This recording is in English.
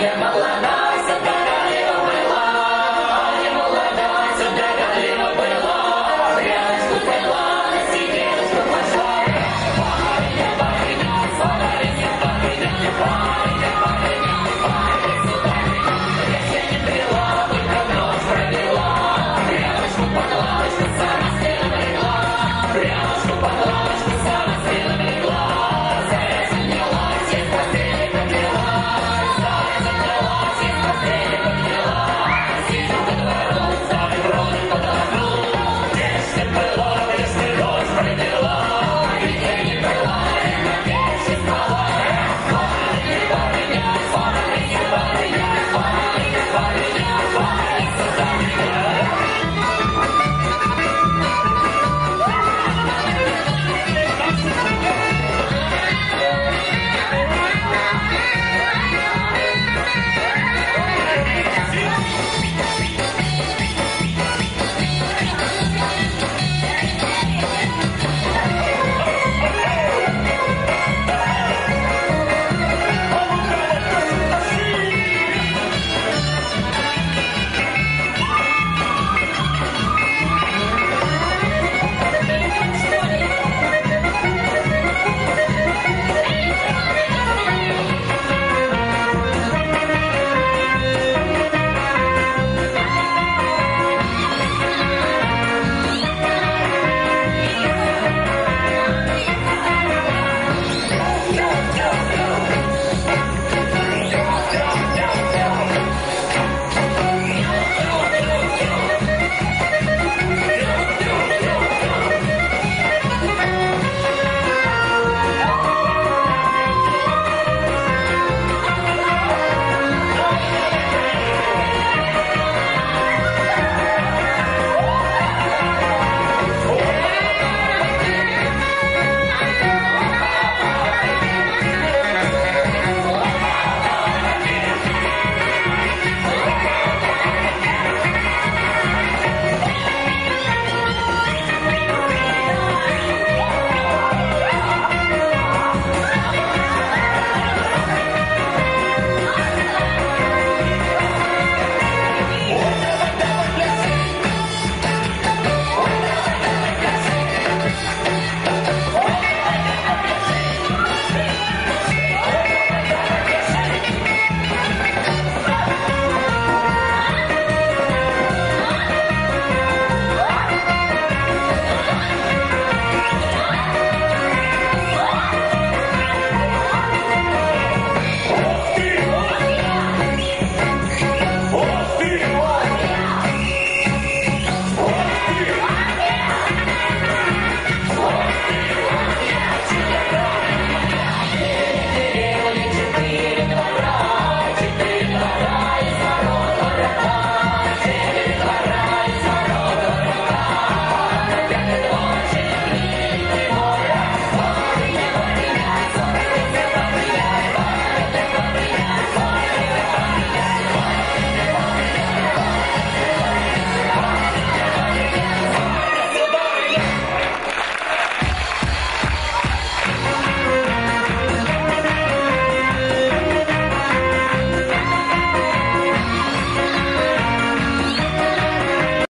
Yeah, my life.